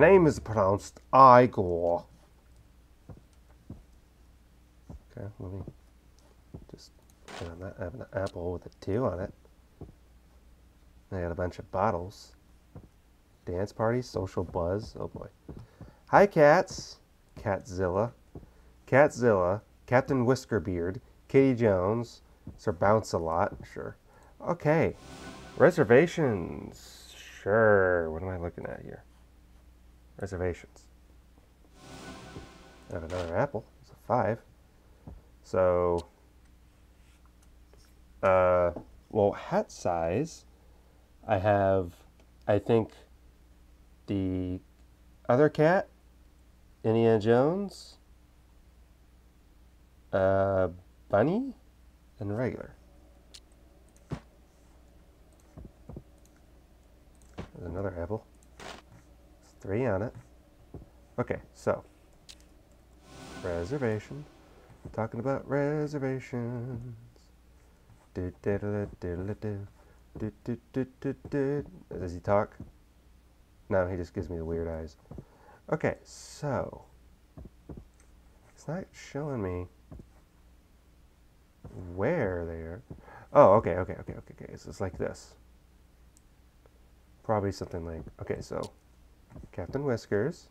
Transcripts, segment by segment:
name is pronounced Igor. Okay, let me just. I have an apple with a two on it. I got a bunch of bottles. Dance party, social buzz. Oh boy. Hi, cats. Catzilla. Catzilla. Captain Whiskerbeard. Kitty Jones. Sir Bounce a Lot. Sure. Okay. Reservations. Sure. What am I looking at here? Reservations. I have another apple. It's a five. So, uh, well, hat size. I have, I think, the other cat, Indiana Jones, uh, bunny, and regular. There's another apple. Three on it. Okay, so reservation. Talking about reservations. Do, do, do, do, do, do, do, do, do, do. Does he talk? No, he just gives me the weird eyes. Okay, so it's not showing me where they are. Oh, okay, okay, okay, okay, okay. So it's like this. Probably something like okay, so Captain Whiskers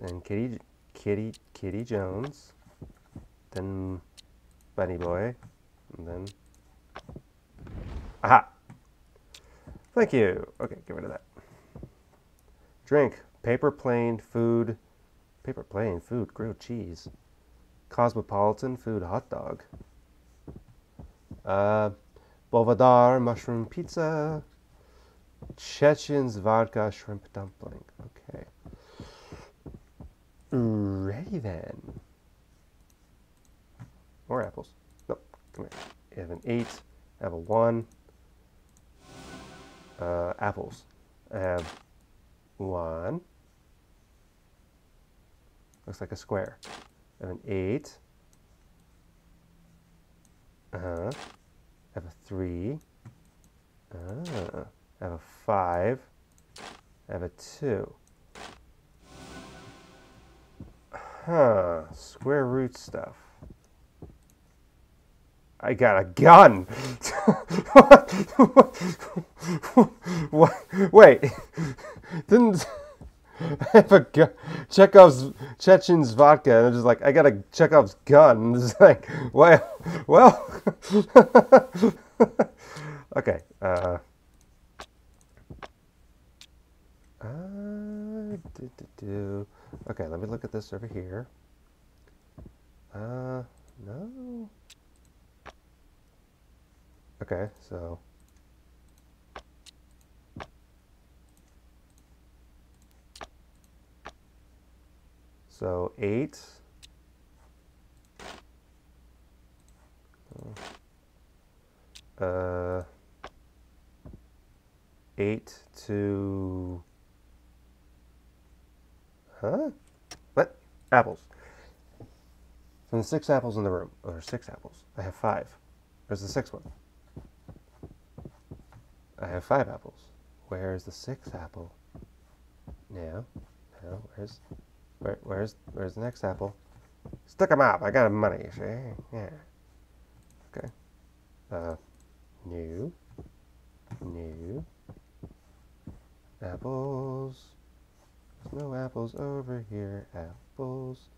and Kitty Kitty Kitty Jones, then Bunny Boy, and then aha. Thank you. Okay, get rid of that. Drink, paper plane food, paper plane food, grilled cheese, cosmopolitan food, hot dog, uh, Bovadar mushroom pizza, Chechen's vodka shrimp dumpling. Okay. Ready then. More apples. Nope. Come here. I have an eight. I have a one. Uh, apples. I have one. Looks like a square. I have an eight. Uh huh. I have a three. Ah. I have a five. I have a two. Huh. Square root stuff. I got a gun. what? Wait. Didn't I have a gun? Chekhov's Chechen's vodka, and I'm just like, I got a Chekhov's gun. It's like, well, well. okay. Uh, do, do, do. Okay, let me look at this over here. Uh, no. Okay, so. So eight. Uh, eight to. Huh? What? Apples. From the six apples in the room, or six apples, I have five. Where's the sixth one? I have five apples. Where's the sixth apple? Now, no. Where's, where, where's, where's the next apple? Stick 'em up. I got money. See? Yeah. Okay. Uh, new, new. Apples. No apples over here. Apples.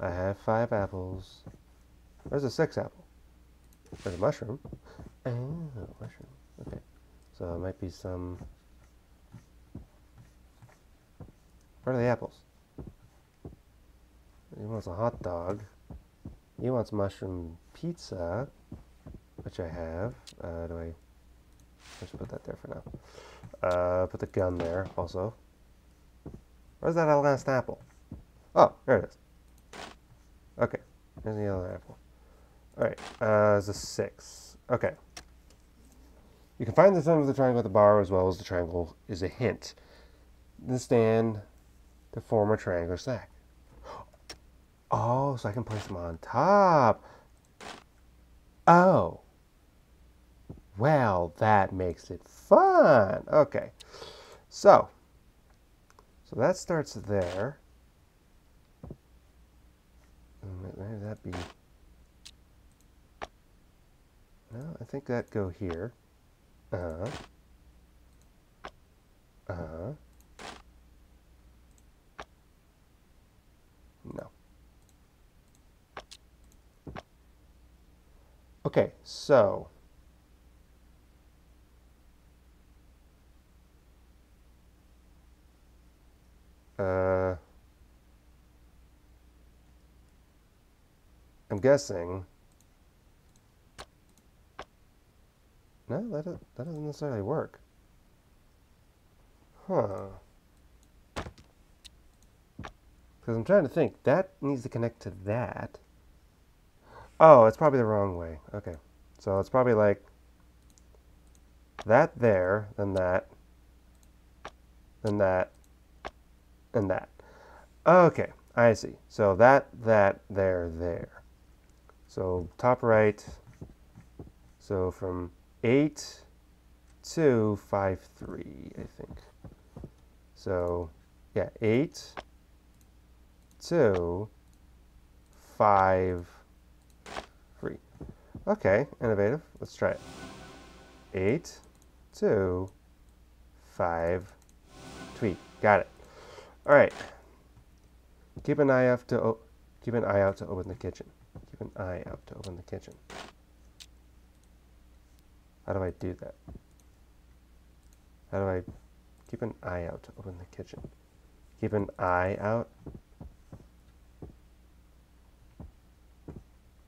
I have five apples. There's a sixth apple? There's a mushroom. Oh, mushroom. Okay. So it might be some. Where are the apples? He wants a hot dog. He wants mushroom pizza, which I have. Uh, do I? Let's put that there for now. Uh, put the gun there also. Where's that last apple? Oh, there it is. Okay, there's the other apple. All right, uh, it's a six. Okay. You can find the center of the triangle at the bar as well as the triangle is a hint. The stand to form a triangular stack. Oh, so I can place them on top. Oh. Well, that makes it fun. Okay. So, So that starts there. Maybe that be... No, I think that go here. Uh-huh. Uh-huh. No. Okay, so... guessing... No, that, that doesn't necessarily work. Huh. Because I'm trying to think. That needs to connect to that. Oh, it's probably the wrong way. Okay. So it's probably like that there, then that, then that, and that. Okay, I see. So that, that, there, there. So top right, so from 8 to 5, 3, I think. So, yeah, 8 to 5, 3. Okay, innovative. Let's try it. 8 2, 5, 3. Got it. All right. Keep an eye out to keep an eye out to open the kitchen. Keep an eye out to open the kitchen. How do I do that? How do I keep an eye out to open the kitchen? Keep an eye out.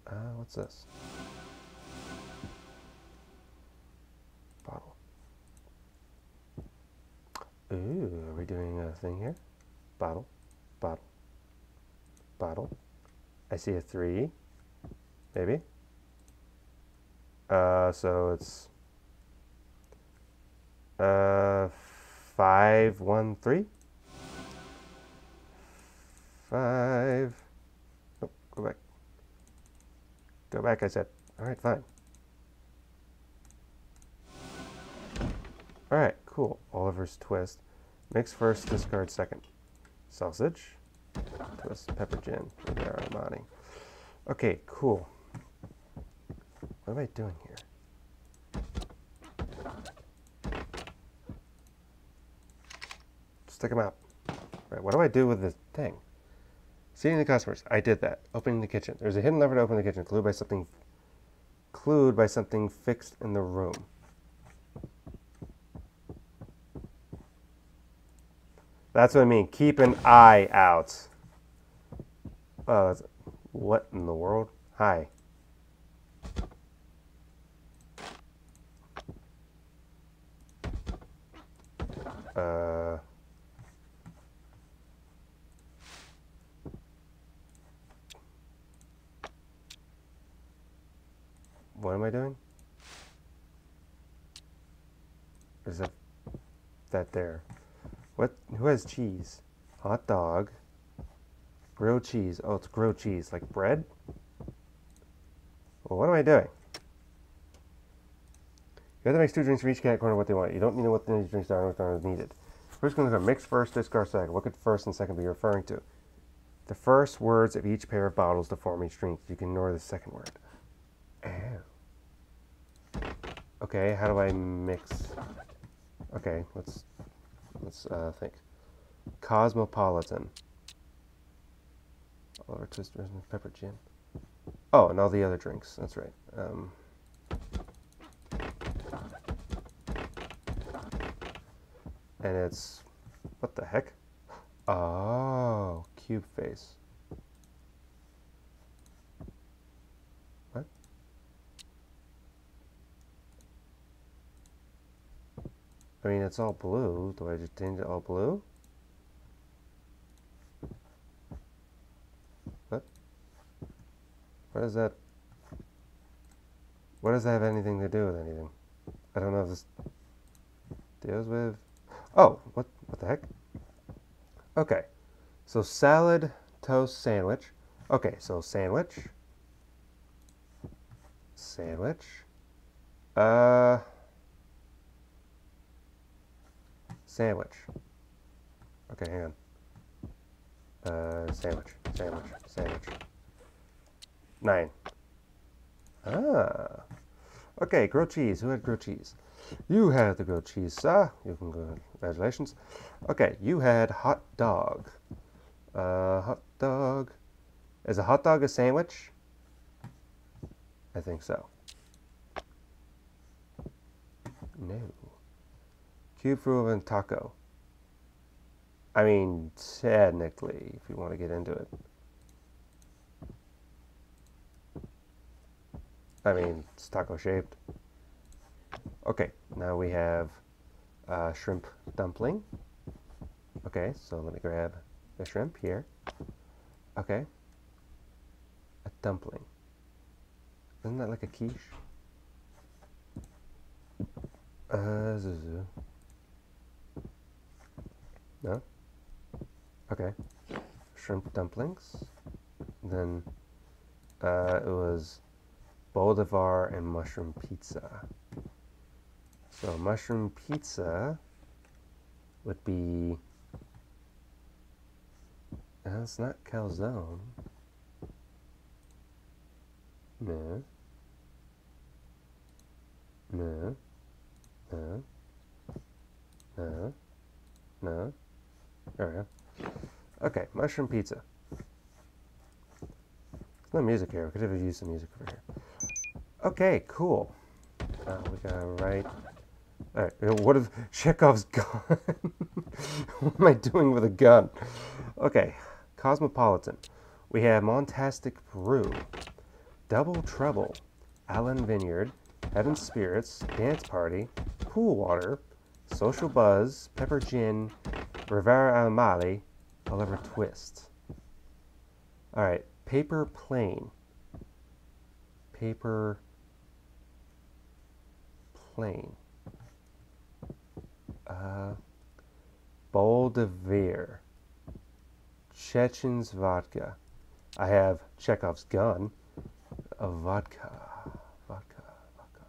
Uh, what's this? Bottle. Ooh, are we doing a thing here? Bottle, bottle, bottle. I see a three, maybe. Uh, so it's uh, five, one, three. Five. Oh, go back. Go back, I said. All right, fine. All right, cool. Oliver's twist. Mix first, discard second. Sausage. Twist, pepper gin. Okay, cool. What am I doing here? Stick them out. Right, what do I do with this thing? Seating the customers. I did that. Opening the kitchen. There's a hidden lever to open the kitchen, clued by something clued by something fixed in the room. That's what I mean. Keep an eye out. Oh, what in the world? Hi. Uh, what am I doing? Is that that there? What? Who has cheese? Hot dog. Grilled cheese. Oh, it's grilled cheese, like bread. Well, what am I doing? You have to mix two drinks for each cat corner what they want. You don't need to know what the drinks are and what are needed. First going to mix first, discard second. What could first and second be referring to? The first words of each pair of bottles to form each drink. You can ignore the second word. Okay, how do I mix? Okay, let's let's uh, think. Cosmopolitan. Oliver Twist, Pepper Gin. Oh, and all the other drinks. That's right. Um, and it's what the heck? Oh, cube face. What? I mean, it's all blue. Do I just change it all blue? What? What is that? What does that have anything to do with anything? I don't know if this deals with Oh, what, what the heck? Okay, so salad, toast, sandwich. Okay, so sandwich, sandwich, uh, sandwich. Okay, hang on. Uh, sandwich, sandwich, sandwich. Nine. Ah. Okay, grilled cheese. Who had grilled cheese? You had the grilled cheese, sir. You can go. Congratulations. Okay, you had hot dog. Uh, hot dog. Is a hot dog a sandwich? I think so. No. Cube fruit and taco. I mean, technically, if you want to get into it. I mean, it's taco shaped. Okay, now we have uh, shrimp dumpling. Okay, so let me grab the shrimp here. Okay. A dumpling. Isn't that like a quiche? Uh, zuzu. No? Okay. Shrimp dumplings. Then uh, it was Bolivar and mushroom pizza. So mushroom pizza would be. Uh, it's not calzone. No. No. No. No. No. There we go. Okay, mushroom pizza. There's no music here. We could have used some music over here. Okay, cool. Uh, we gotta write. Alright, what if Chekhov's gun? what am I doing with a gun? Okay, Cosmopolitan. We have Montastic Brew, Double Trouble, Allen Vineyard, Heaven Spirits, Dance Party, Pool Water, Social Buzz, Pepper Gin, Rivera Amali, Oliver Twist. Alright, Paper Plane. Paper Plane. Uh, Boldevere. Chechen's vodka. I have Chekhov's gun. A vodka. Vodka. Vodka.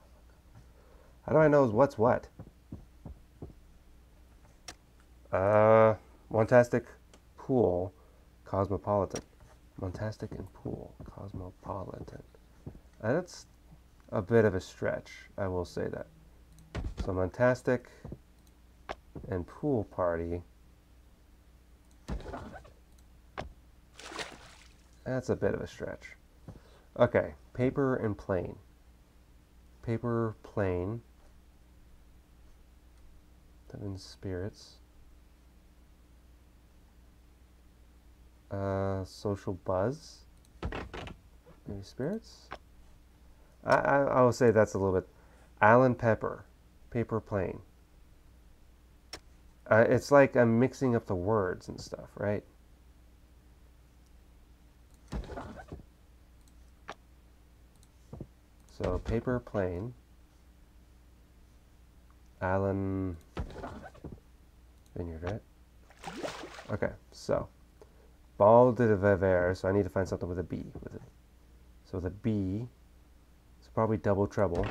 How do I know what's what? Uh, Montastic Pool, Cosmopolitan. Montastic and Pool, Cosmopolitan. That's a bit of a stretch, I will say that. So Montastic and Pool Party. That's a bit of a stretch. Okay, paper and plane. Paper plane. Seven spirits. Uh, social buzz. Maybe spirits. I, I I will say that's a little bit. Alan Pepper, paper plane. Uh, it's like I'm mixing up the words and stuff, right? So paper plane. Alan Vineyard, right? Okay, so Ball de Viver, so I need to find something with a B with it. So the B is probably double trouble.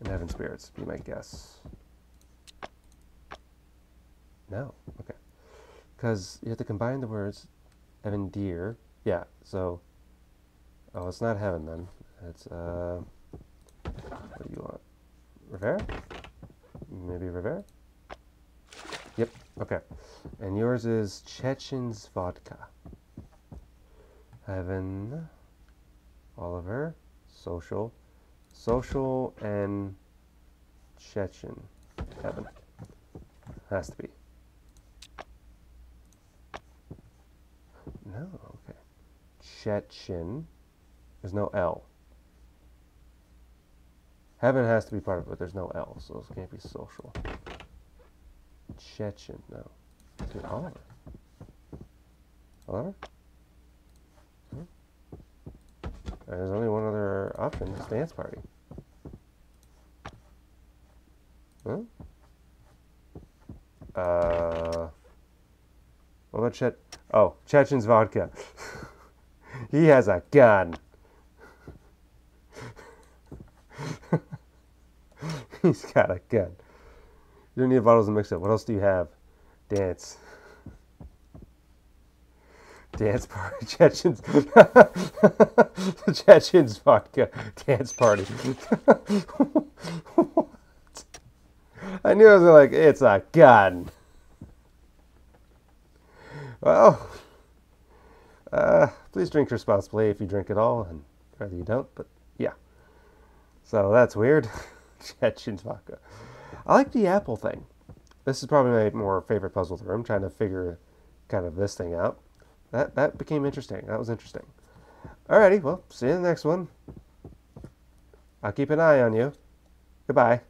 And heaven spirits, be my guess. No, okay. Because you have to combine the words heaven deer. Yeah, so oh it's not heaven then. It's uh what do you want? Rivera? Maybe Rivera? Yep, okay. And yours is Chechen's vodka. Heaven, Oliver, social, social, and Chechen. Heaven. Has to be. No, okay. Chechen. There's no L. Heaven has to be part of it, but there's no L, so it can't be social. Chechen, no. It Oliver? Oliver? Hmm? There's only one other option, it's dance party. Huh? Uh, what about Chet? Oh, Chechen's vodka. he has a gun. He's got a gun. You don't need bottles to mix it. What else do you have? Dance. Dance party. Chechen's. Chechen's vodka dance party. I knew I was like, it's a gun. Well, uh, please drink responsibly if you drink at all, and rather you don't, but yeah. So that's weird. Chechen's vodka. I like the apple thing. This is probably my more favorite puzzle through. I'm trying to figure kind of this thing out. That that became interesting. That was interesting. Alrighty, well, see you in the next one. I'll keep an eye on you. Goodbye.